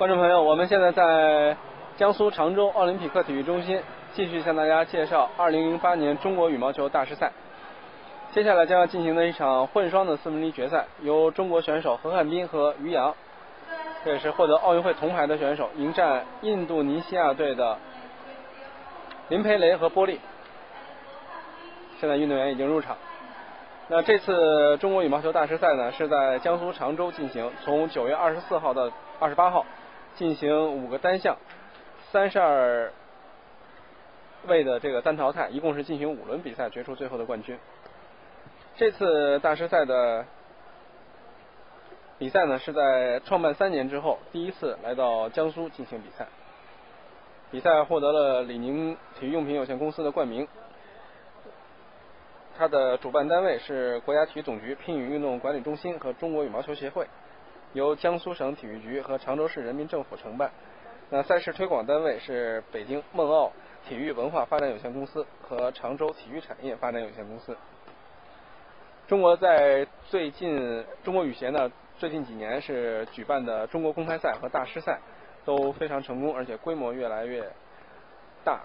观众朋友，我们现在在江苏常州奥林匹克体育中心，继续向大家介绍2008年中国羽毛球大师赛。接下来将要进行的一场混双的四分之一决赛，由中国选手何汉斌和于洋，这也是获得奥运会铜牌的选手，迎战印度尼西亚队的林培雷和波利。现在运动员已经入场。那这次中国羽毛球大师赛呢，是在江苏常州进行，从九月二十四号到二十八号。进行五个单项，三十二位的这个单淘汰，一共是进行五轮比赛，决出最后的冠军。这次大师赛的比赛呢，是在创办三年之后第一次来到江苏进行比赛。比赛获得了李宁体育用品有限公司的冠名，它的主办单位是国家体育总局乒羽运动管理中心和中国羽毛球协会。由江苏省体育局和常州市人民政府承办。那赛事推广单位是北京梦奥体育文化发展有限公司和常州体育产业发展有限公司。中国在最近，中国羽协呢，最近几年是举办的中国公开赛和大师赛都非常成功，而且规模越来越大，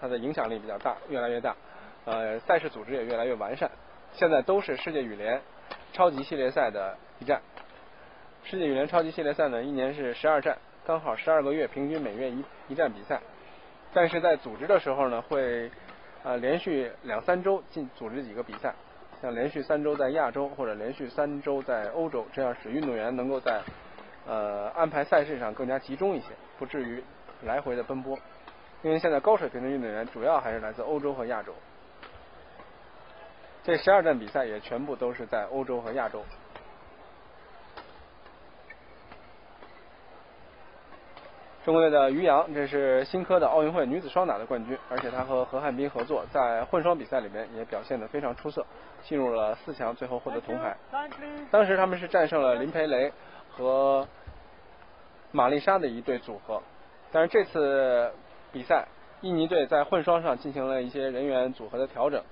它的影响力比较大，越来越大。呃，赛事组织也越来越完善。现在都是世界羽联超级系列赛的一站。世界羽联超级系列赛呢，一年是十二站，刚好十二个月，平均每月一一站比赛。但是在组织的时候呢，会呃连续两三周进组织几个比赛，像连续三周在亚洲或者连续三周在欧洲，这样使运动员能够在呃安排赛事上更加集中一些，不至于来回的奔波。因为现在高水平的运动员主要还是来自欧洲和亚洲，这十二站比赛也全部都是在欧洲和亚洲。中国队的于洋，这是新科的奥运会女子双打的冠军，而且她和何汉斌合作，在混双比赛里面也表现得非常出色，进入了四强，最后获得铜牌。当时他们是战胜了林培雷和玛丽莎的一对组合，但是这次比赛，印尼队在混双上进行了一些人员组合的调整，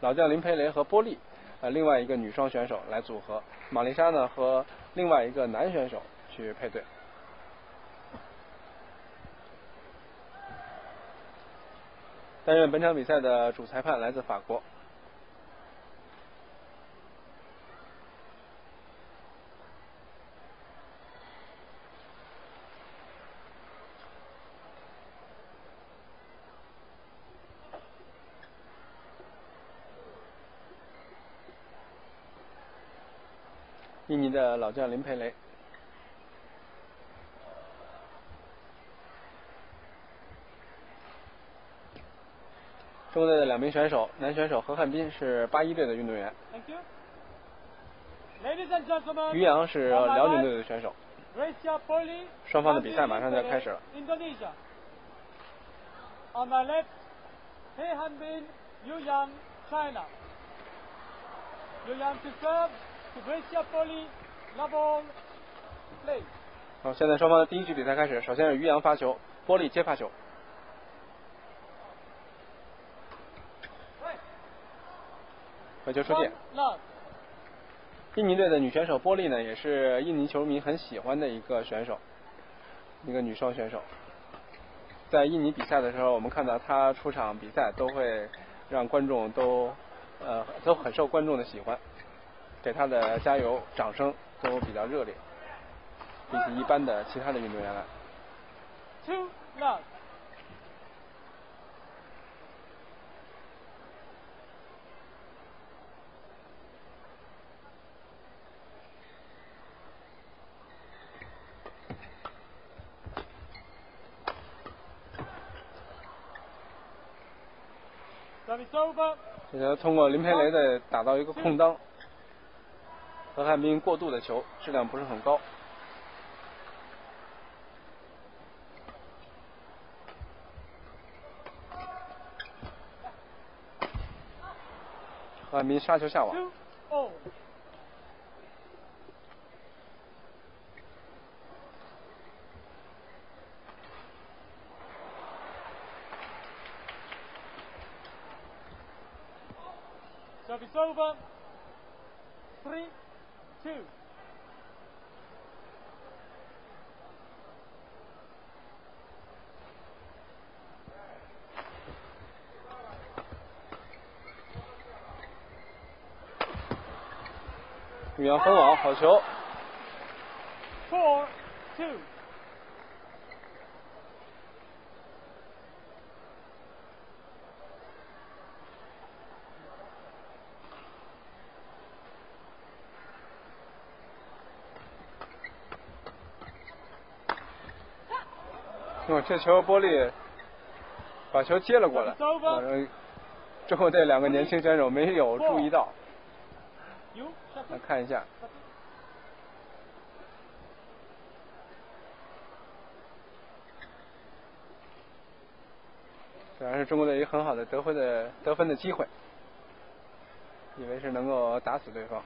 老将林培雷和波利，呃，另外一个女双选手来组合，玛丽莎呢和另外一个男选手去配对。担任本场比赛的主裁判来自法国。印尼的老将林佩雷。中国队的两名选手，男选手何汉斌是八一队的运动员，于洋是辽宁队的选手。双方的比赛马上就要开始了 on my left hey hanbinyouyangchina。好，现在双方的第一局比赛开始，首先是于洋发球，波利接发球。回球出界。印尼队的女选手波利呢，也是印尼球迷很喜欢的一个选手，一个女双选手。在印尼比赛的时候，我们看到她出场比赛都会让观众都呃都很受观众的喜欢，给她的加油掌声都比较热烈，比起一般的其他的运动员来。Two love. 现在通过林培雷的打到一个空当，何汉斌过度的球质量不是很高。何汉斌杀球下网。over three two 你分网，好球，four two。哦，这球玻璃把球接了过来，呃，中国队两个年轻选手没有注意到。来看一下，这还是中国队一个很好的得分的得分的机会，以为是能够打死对方。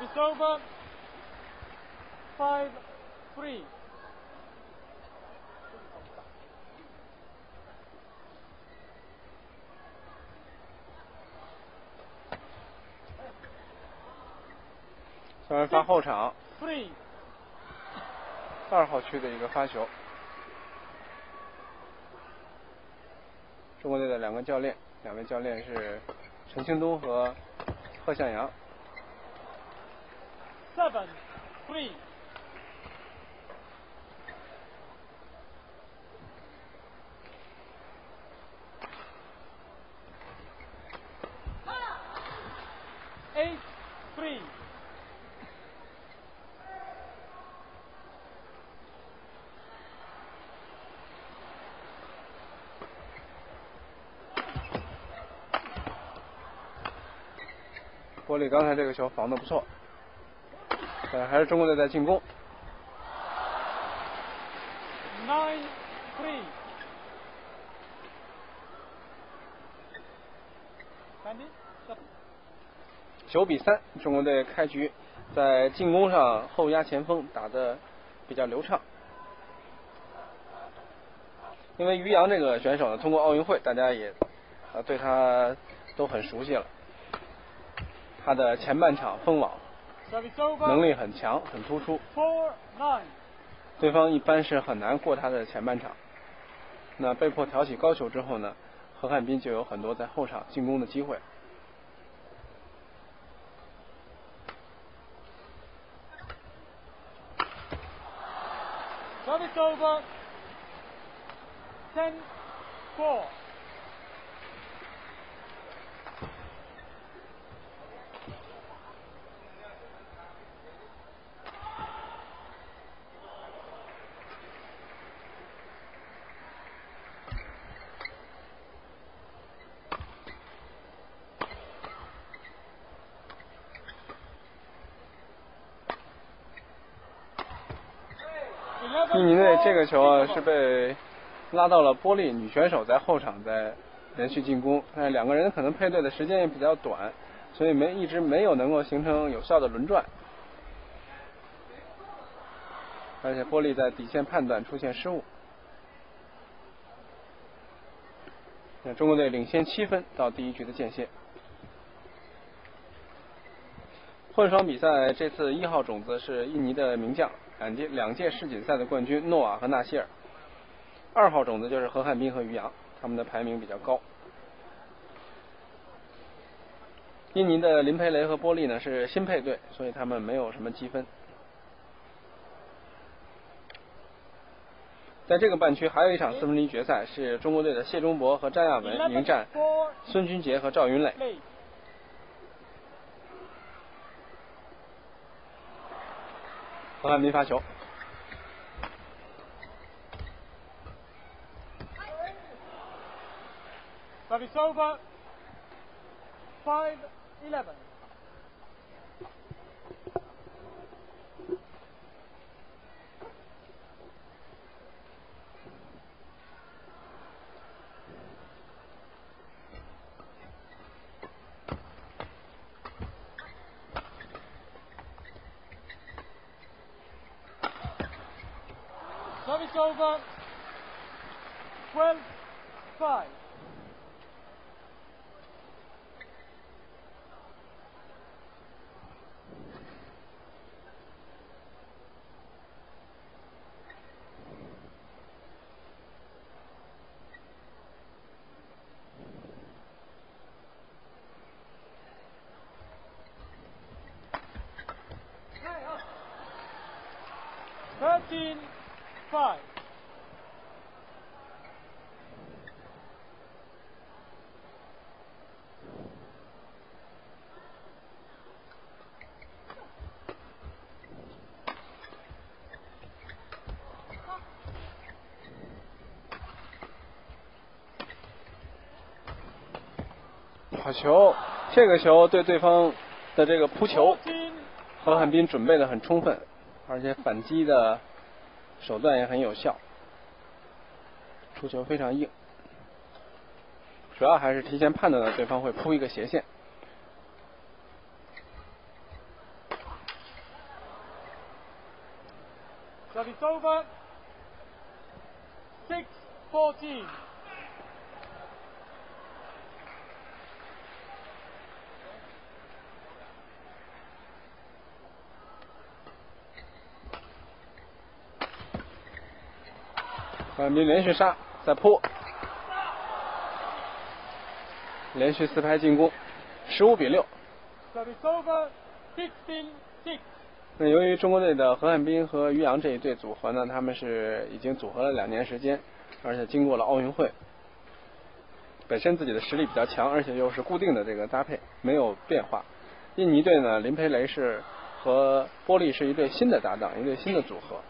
Service over. Five, three. 发后场。Three. 二号区的一个发球。中国队的两个教练，两位教练是陈庆东和贺向阳。Seven, three. Eight, three. 玻璃刚才这个球防的不错，呃，还是中国队在进攻。Nine, three. Sandy, 九比三，中国队开局在进攻上后压前锋打的比较流畅。因为于洋这个选手呢，通过奥运会，大家也呃对他都很熟悉了。他的前半场封网.能力很强，很突出，对方一般是很难过他的前半场。那被迫挑起高球之后呢，何汉斌就有很多在后场进攻的机会。Service over. Ten, four. 印尼队这个球啊是被拉到了玻璃女选手在后场在连续进攻，但是两个人可能配对的时间也比较短，所以没一直没有能够形成有效的轮转，而且玻璃在底线判断出现失误。那中国队领先七分到第一局的间歇。混双比赛这次一号种子是印尼的名将，两届两届世锦赛的冠军诺瓦和纳希尔。二号种子就是何汉斌和于洋，他们的排名比较高。印尼的林培雷和波利呢是新配对，所以他们没有什么积分。在这个半区还有一场四分之一决赛，是中国队的谢忠博和张亚文迎战孙君杰和赵云磊。荷兰没发球，Service over. Five, eleven. It's over 12 5. Thirteen 5. 好球！这个球对对方的这个扑球，何汉斌准备的很充分，而且反击的手段也很有效，出球非常硬，主要还是提前判断了对方会扑一个斜线。Service over. 6 14. 何汉斌连续杀，再扑，连续四拍进攻，十五比六。Service over. 16 6. 那由于中国队的何汉斌和于洋这一对组合呢，他们是已经组合了两年时间，而且经过了奥运会，本身自己的实力比较强，而且又是固定的这个搭配，没有变化。印尼队呢，林培雷是和波利是一对新的搭档，一对新的组合。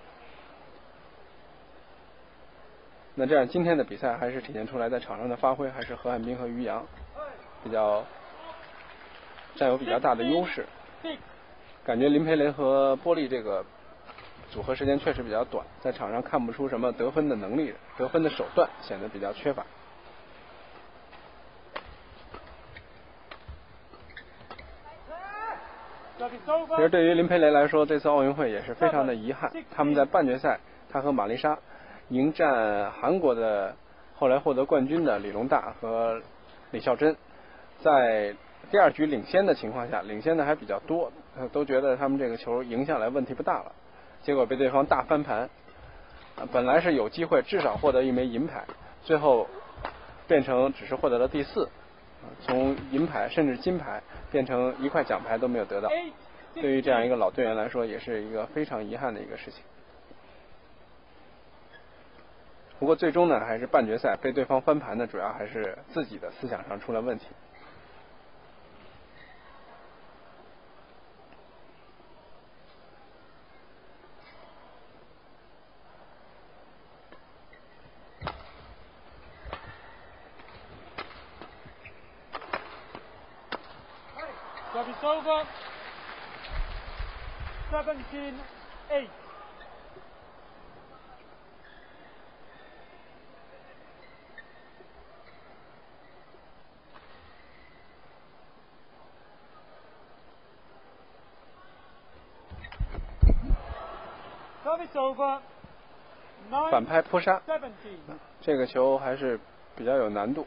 那这样今天的比赛还是体现出来，在场上的发挥还是何汉斌和于洋比较占有比较大的优势。感觉林培雷和波利这个组合时间确实比较短，在场上看不出什么得分的能力，得分的手段显得比较缺乏。其实对于林培雷来说，这次奥运会也是非常的遗憾。他们在半决赛，他和玛丽莎迎战韩国的后来获得冠军的李龙大和李孝珍，在第二局领先的情况下，领先的还比较多，呃都觉得他们这个球赢下来问题不大了，结果被对方大翻盘。呃本来是有机会至少获得一枚银牌，最后变成只是获得了第四，呃从银牌甚至金牌变成一块奖牌都没有得到。对于这样一个老队员来说，也是一个非常遗憾的一个事情。不过最终呢，还是半决赛被对方翻盘的，主要还是自己的思想上出了问题。Service over. 17 8. 反拍扑杀，这个球还是比较有难度。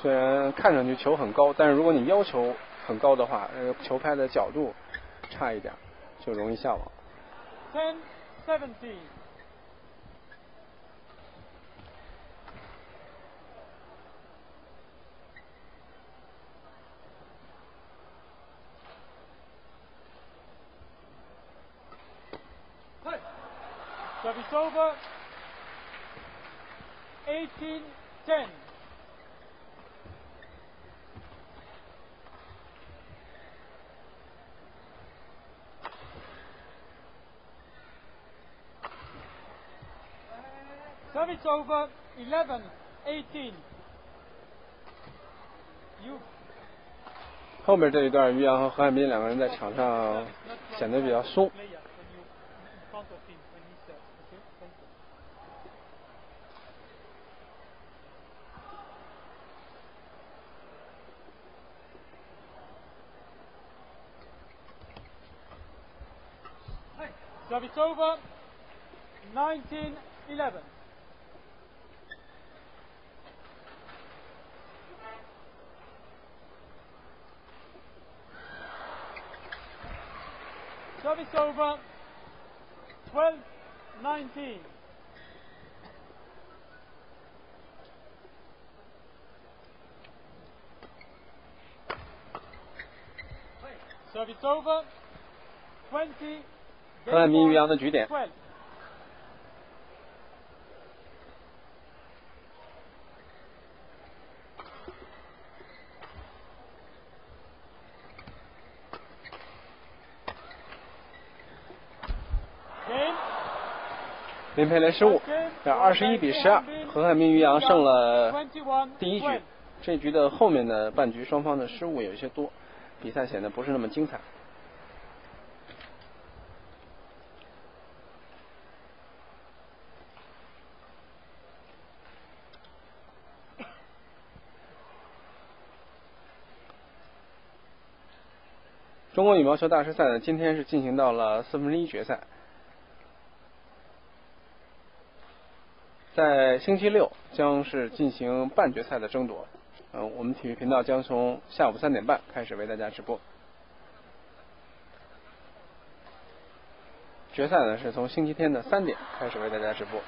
虽然看上去球很高，但是如果你要求很高的话，呃，球拍的角度差一点，就容易下网。10 17.，Service over. 18 10.，Service over. 11 18. You 后面这一段，于洋和何汉斌两个人在场上显得比较松。Over. 19 11. Service over. 12 19. Service over. 20. 何汉斌、余洋的局点。林佩莱失误，那二十一比十二，何汉斌、于洋胜了第一局。这局的后面的半局，双方的失误有一些多，比赛显得不是那么精彩。中国羽毛球大师赛呢，今天是进行到了四分之一决赛，在星期六将是进行半决赛的争夺。嗯，我们体育频道将从下午三点半开始为大家直播。决赛呢是从星期天的三点开始为大家直播。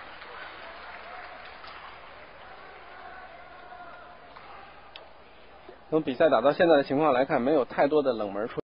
从比赛打到现在的情况来看，没有太多的冷门出。